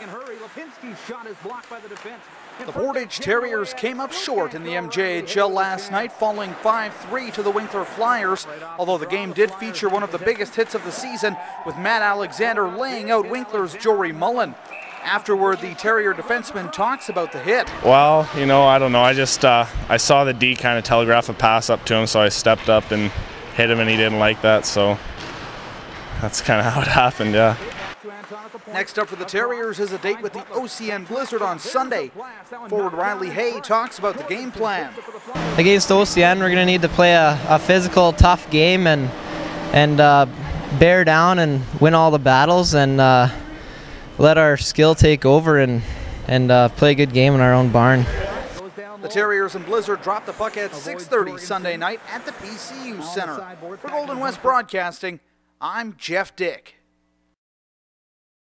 playing in hurry. Lipinski's shot is blocked by the defense. The Portage Terriers came up short in the MJHL last night, falling 5-3 to the Winkler Flyers, although the game did feature one of the biggest hits of the season, with Matt Alexander laying out Winkler's Jory Mullen. Afterward, the Terrier defenseman talks about the hit. Well, you know, I don't know. I just uh, I saw the D kind of telegraph a pass up to him, so I stepped up and hit him, and he didn't like that. So that's kind of how it happened. Yeah. Next up for the Terriers is a date with the OCN Blizzard on Sunday. Forward Riley Hay talks about the game plan. Against OCN, we're going to need to play a, a, physical, tough game and and uh, bear down and win all the battles and uh, let our skill take over and and uh, play a good game in our own barn. The Terriers and Blizzard drop the puck at 6:30 Sunday night at the PCU Center. For Golden West Broadcasting, I'm Jeff Dick.